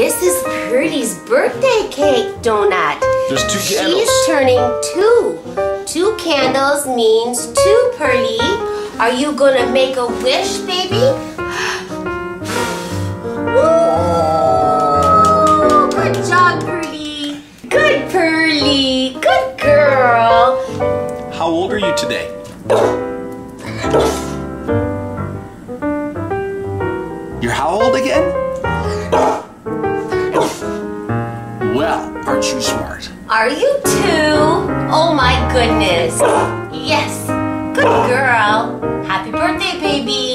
this is Purdy's birthday cake donut. There's two candles. She's turning two. Two candles means two, Purdy. Are you gonna make a wish, baby? Woo! Good job, Purdy. Good, Pearly. Good girl. How old are you today? You're how old again? Aren't you smart? Are you two? Oh my goodness. Yes. Good girl. Happy birthday, baby.